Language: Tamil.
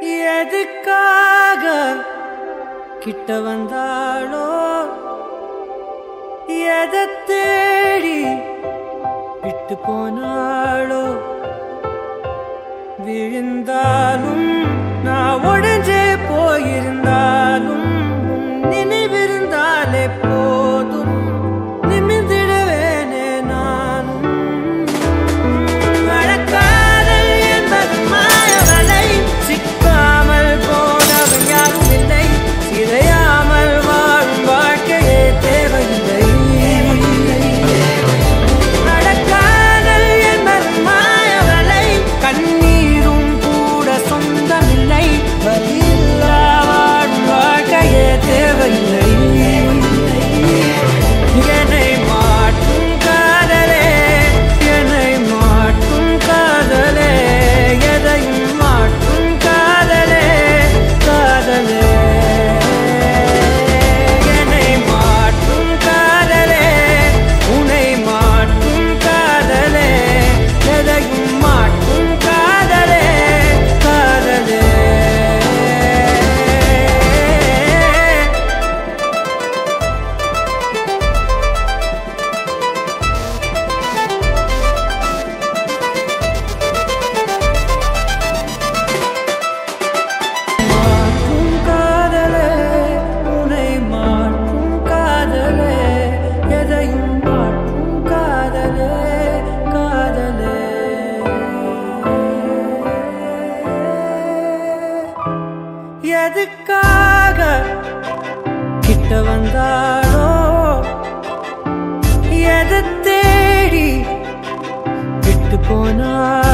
எதுக்காக கிட்ட வந்தாளோ? எதை தேடி விட்டு போனாளோ? விழுந்தாலும் நான் உடஞ்சே எதுக்காக கிட்ட வந்தாளோ? எதை தேடி விட்டு போனாள்?